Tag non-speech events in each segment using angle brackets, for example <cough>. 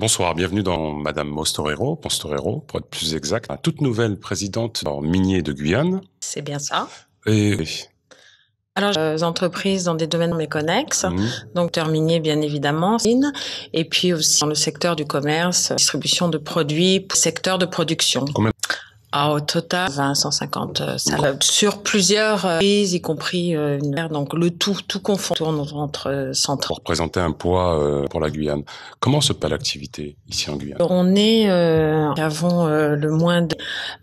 Bonsoir, bienvenue dans Madame Mostorero, Postorero, pour être plus exact, la toute nouvelle présidente minier de Guyane. C'est bien ça. Et Alors, euh, entreprises dans des domaines méconnexes, Mhm. donc terminier bien évidemment, et puis aussi dans le secteur du commerce, distribution de produits, secteur de production. Combien Ah, au total, 20, 150 euh, salles sur plusieurs euh, pays, y compris euh, une donc le tout, tout confond, tourne entre euh, 130. pour représenter un poids pour la Guyane. Comment se passe l'activité ici en Guyane? On est, euh, avons euh, le moins de,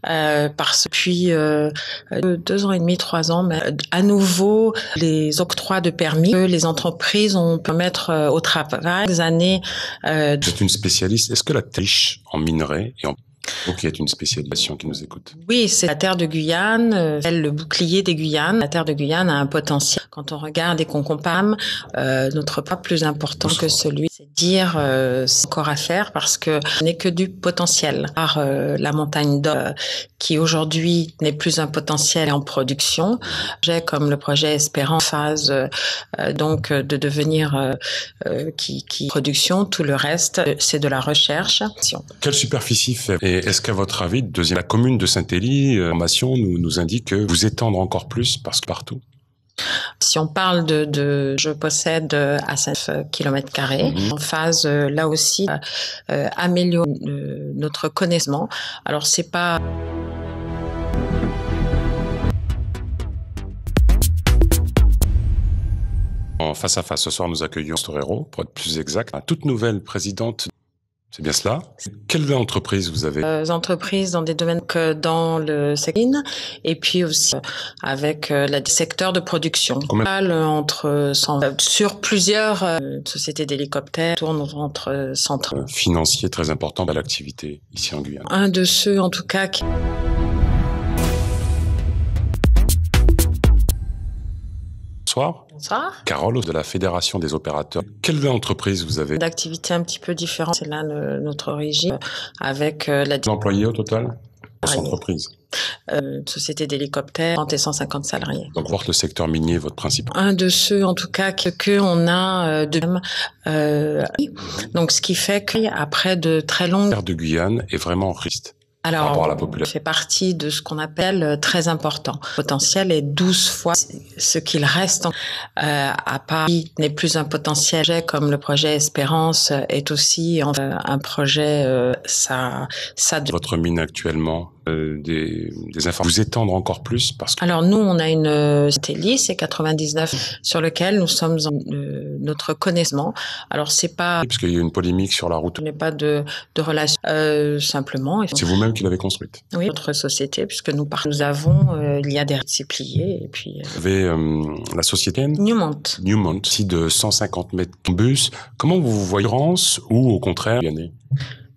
euh, parce depuis euh, euh, deux ans et demi, trois ans, mais à nouveau les octrois de permis que les entreprises ont pu mettre au travail des années. Euh, Vous êtes une spécialiste. Est-ce que la triche en minerai et en vous qui êtes une spécialisation qui nous écoute oui, c'est la terre de Guyane, euh, elle, le bouclier des Guyanes. La terre de Guyane a un potentiel. Quand on regarde et qu'on compare, euh, notre pas plus important que celui, c'est dire euh, c'est encore à faire parce que ce n'est que du potentiel. Par euh, la montagne d'or qui aujourd'hui n'est plus un potentiel en production, j'ai comme le projet Espérant phase donc de devenir qui, qui production, tout le reste c'est de la recherche. Quelle superficie fait Et est-ce qu'à votre avis, deuxième, la commune de Saint-Élie, euh, formation nous, nous indique que vous étendre encore plus parce que partout? Si on parle de, de je possède euh, à 5 km carrés, Mhm. en phase euh, là aussi euh, euh, améliorer euh, notre connaissement. Alors c'est pas En face à face, ce soir, nous accueillons Storero, pour être plus exact, la toute nouvelle présidente. C'est bien cela Quelle entreprise vous avez? Euh, entreprises dans des domaines que dans le secteur et puis aussi euh, avec euh, la secteur de production. Combien- entre 100, euh, sur plusieurs euh, sociétés d'hélicoptères tournent entre euh, 130. euh, financier très important à l'activité ici en Guyane Un de ceux en tout cas qui Bonsoir. Carole de la Fédération des opérateurs. Quelle entreprise vous avez? D'activités un petit peu différentes. C'est là le- notre origine avec euh, la Employés au total? Votre entreprise. euh, société d'hélicoptères, 30 et 150 salariés. Donc voir le secteur minier, votre principal. Un de ceux, en tout cas, que, que on a euh, de euh, donc ce qui fait qu'après de très longues Terre de Guyane est vraiment riche. Alors rapport à la population. fait partie de ce qu'on appelle euh, très important. Le potentiel est 12 fois ce qu'il reste euh, à Paris n'est plus un potentiel comme le projet Espérance euh, est aussi euh, un projet euh, ça ça Votre mine actuellement, des, des informations. Vous étendre encore plus parce que Alors nous, on a une euh, satellite, c'est 99, sur lequel nous sommes en euh, notre connaissement. Alors c'est pas, parce qu'il y a une polémique sur la route. ce n'est pas de, de relation, euh, simplement. C'est vous-même qui l'avez construite. Oui, notre société, puisque nous nous avons, euh, il y a des discipliers et puis euh, Vous avez euh, la société Newmont. Newmont, ici de 150 mètres en bus. Comment vous voyez France ou au contraire Guyane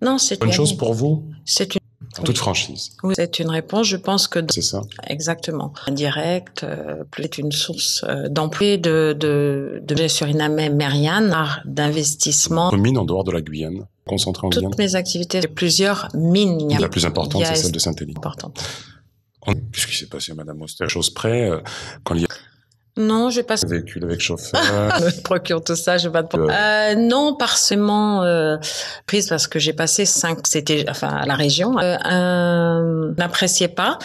Non, c'est Bonne chose pour vous c'est une, En toute franchise, oui, c'est une réponse. Je pense que c'est ça exactement indirect, euh, peut-être une source euh, d'emploi de de de Suriname, Marianne, d'investissement. Mine en dehors de la Guyane, concentrée en Guyane. Toutes mes activités, plusieurs mines. Il y a La plus importante, c'est celle de Saint-Élie. importante. Qu'est-ce qui s'est passé, Madame Auster? Chose près, euh, quand il y a Non, j'ai pas un véhicule avec chauffeur, <laughs> procure tout ça, je vais pas te... Euh. euh, non, parcement euh, prise parce que j'ai passé cinq, c'était enfin à la région. Euh, euh, N'appréciais pas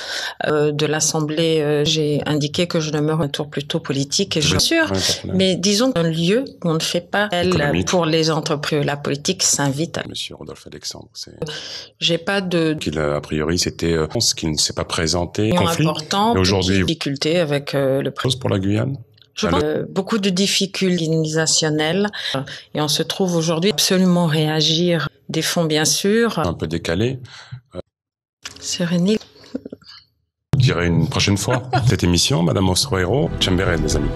euh, de l'Assemblée. euh, j'ai indiqué que je ne me retourne plutôt politique et je suis de problème. Mais disons qu'un lieu où on ne fait pas elle, pour les entreprises, la politique s'invite. à- Monsieur Rodolphe Alexandre, c'est J'ai pas de qu'il a priori c'était euh, ce qui ne s'est pas présenté conflit important, aujourd'hui- difficulté avec euh, le pour la Guyane Je pense euh, beaucoup de difficultés organisationnelles et on se trouve aujourd'hui absolument réagir. Des fonds bien sûr. Un peu décalé île. je dirais une prochaine fois cette émission Madame Ostroero Chamberlain les amis